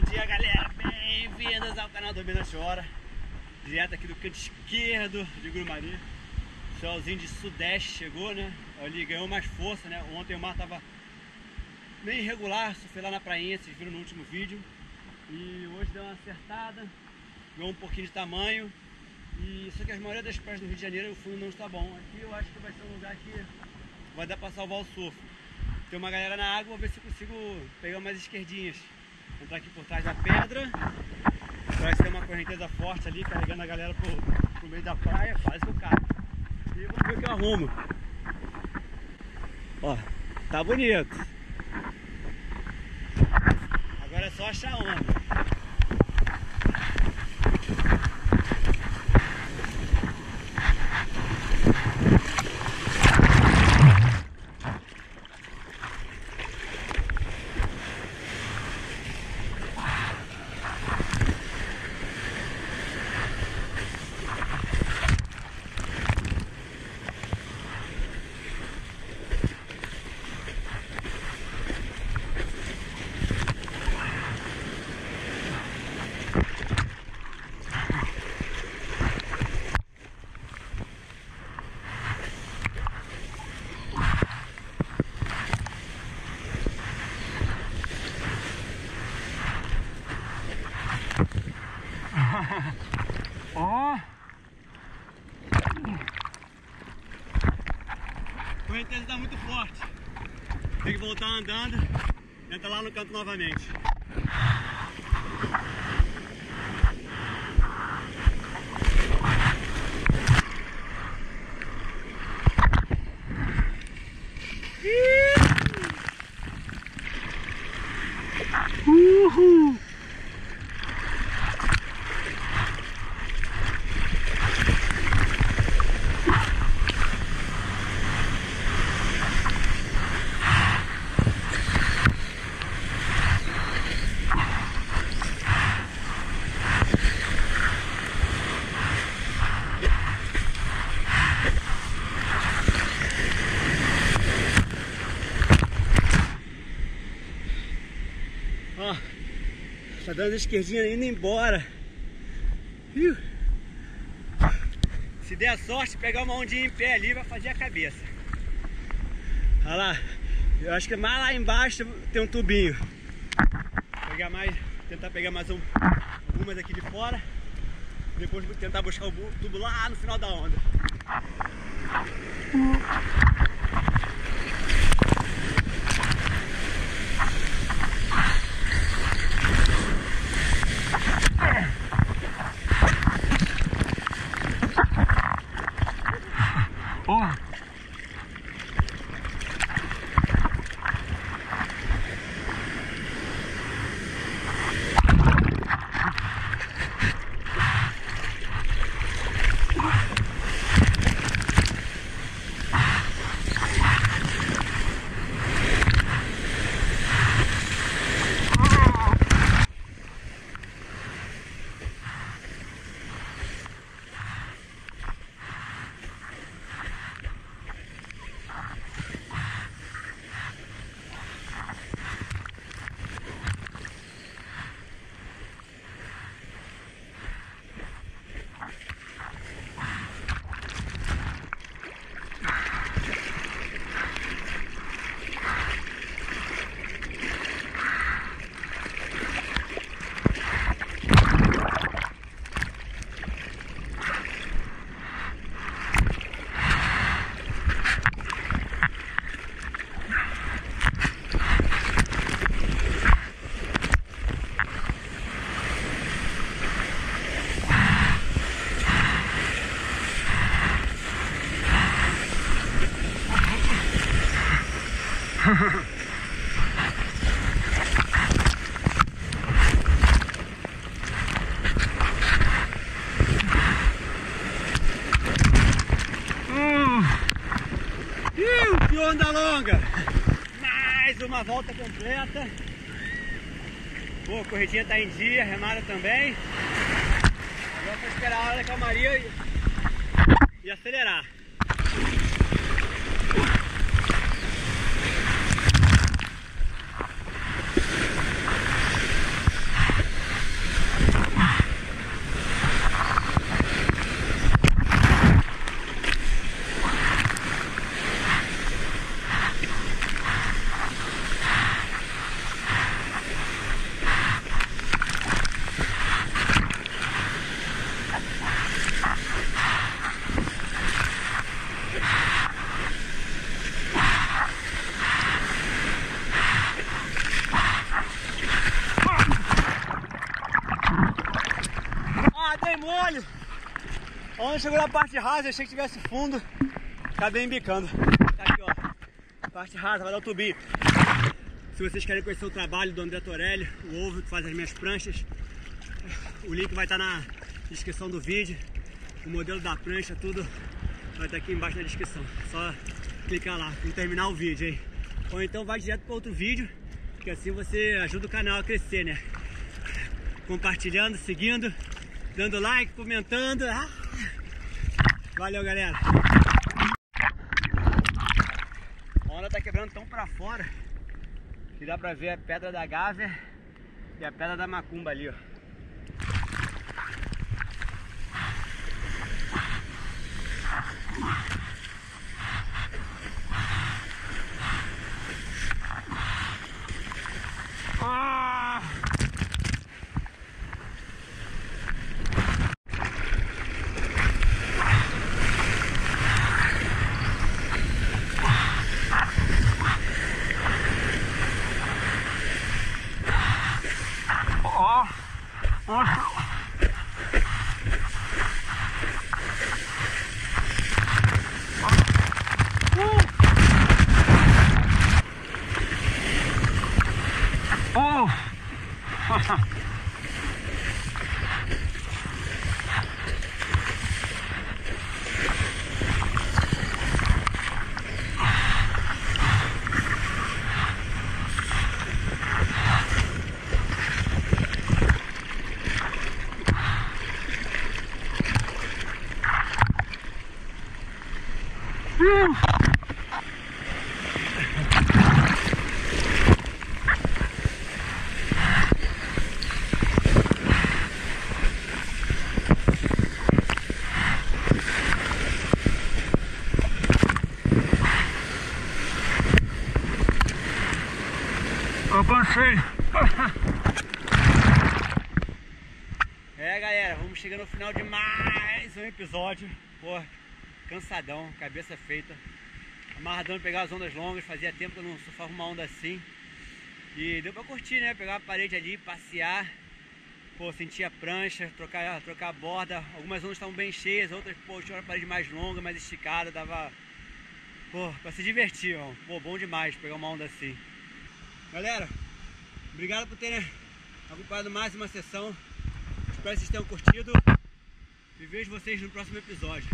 dia galera, bem-vindos ao canal do Minas Chora. Direto aqui do canto esquerdo de Grumari. Solzinho de sudeste chegou, né? Ali ganhou mais força, né? Ontem o mar tava meio irregular, só lá na prainha, vocês viram no último vídeo. E hoje deu uma acertada, ganhou um pouquinho de tamanho. E só que a maioria das praias do Rio de Janeiro o fundo não está bom. Aqui eu acho que vai ser um lugar que vai dar para salvar o surf. Tem uma galera na água, vou ver se consigo pegar umas esquerdinhas. Entrar aqui por trás da pedra. Parece ter uma correnteza forte ali, carregando a galera pro, pro meio da praia, quase que eu caio. E vamos ver o que eu arrumo. Ó, tá bonito. Agora é só achar onda. Ó! A correnteza está muito forte. Tem que voltar andando. Entra lá no canto novamente. Uhul! Ó, tá dando esquerdinha indo embora. Se der a sorte, pegar uma ondinha em pé ali, vai fazer a cabeça. Olha lá, eu acho que mais lá embaixo tem um tubinho. Vou pegar mais, tentar pegar mais um, algumas aqui de fora. Depois tentar buscar o tubo lá no final da onda. Porra! Onda longa! Mais uma volta completa. Pô, a corridinha tá em dia, remada também. Agora vou esperar a hora da calmaria e, e acelerar. Chegou na parte rasa, achei que tivesse fundo. Acabei embicando. Tá aqui, ó. Parte rasa, vai dar o tubinho. Se vocês querem conhecer o trabalho do André Torelli, o ovo que faz as minhas pranchas, o link vai estar na descrição do vídeo. O modelo da prancha, tudo vai estar aqui embaixo na descrição. Só clicar lá e terminar o vídeo, hein? Ou então vai direto para outro vídeo, que assim você ajuda o canal a crescer, né? Compartilhando, seguindo, dando like, comentando. Ah! Valeu, galera. A onda tá quebrando tão pra fora que dá pra ver a pedra da Gávea e a pedra da Macumba ali, ó. Oh! oh. Avancei. É galera, vamos chegando no final de mais um episódio. Pô, cansadão, cabeça feita. Amarradão pegar as ondas longas, fazia tempo que eu não surfava uma onda assim. E deu pra curtir, né? Pegar a parede ali, passear. Pô, sentir a prancha, trocar, trocar a borda. Algumas ondas estavam bem cheias, outras, pô, tinha uma parede mais longa, mais esticada, dava. Pô, pra se divertir, ó. Pô, bom demais pegar uma onda assim. Galera, obrigado por terem acompanhado mais uma sessão. Espero que vocês tenham curtido. E vejo vocês no próximo episódio.